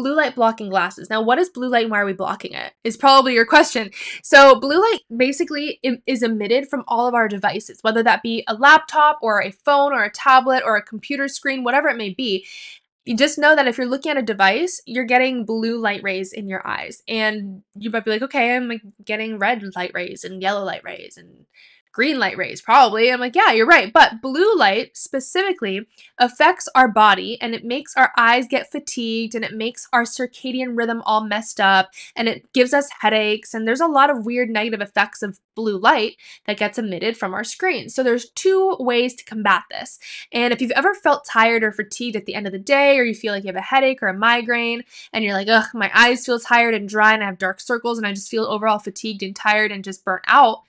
blue light blocking glasses. Now, what is blue light and why are we blocking it? Is probably your question. So, blue light basically is emitted from all of our devices, whether that be a laptop or a phone or a tablet or a computer screen, whatever it may be. You just know that if you're looking at a device, you're getting blue light rays in your eyes. And you might be like, okay, I'm like getting red light rays and yellow light rays and green light rays, probably. I'm like, yeah, you're right. But blue light specifically affects our body and it makes our eyes get fatigued and it makes our circadian rhythm all messed up and it gives us headaches. And there's a lot of weird negative effects of blue light that gets emitted from our screen. So there's two ways to combat this. And if you've ever felt tired or fatigued at the end of the day, or you feel like you have a headache or a migraine, and you're like, ugh, my eyes feel tired and dry and I have dark circles and I just feel overall fatigued and tired and just burnt out,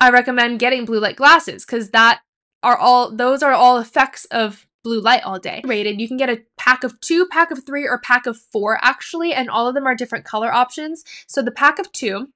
I recommend getting blue light glasses because that are all those are all effects of blue light all day. Rated, you can get a pack of two, pack of three, or pack of four actually, and all of them are different color options. So the pack of two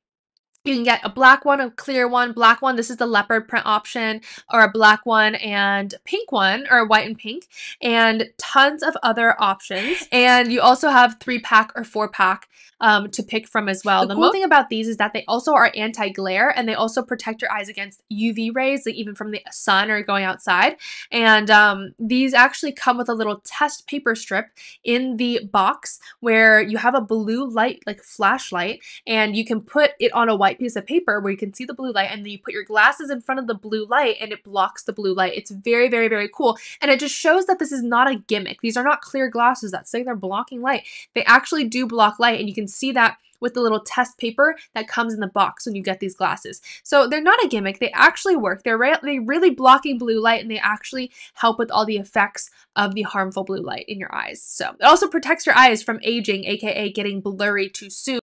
you can get a black one, a clear one, black one. This is the leopard print option, or a black one and pink one, or a white and pink, and tons of other options. And you also have three pack or four pack um, to pick from as well. The, the cool thing about these is that they also are anti-glare and they also protect your eyes against UV rays, like even from the sun or going outside. And um, these actually come with a little test paper strip in the box where you have a blue light, like flashlight, and you can put it on a white white piece of paper where you can see the blue light and then you put your glasses in front of the blue light and it blocks the blue light. It's very, very, very cool. And it just shows that this is not a gimmick. These are not clear glasses that say they're blocking light. They actually do block light and you can see that with the little test paper that comes in the box when you get these glasses. So they're not a gimmick. They actually work. They're, re they really blocking blue light and they actually help with all the effects of the harmful blue light in your eyes. So it also protects your eyes from aging, aka getting blurry too soon.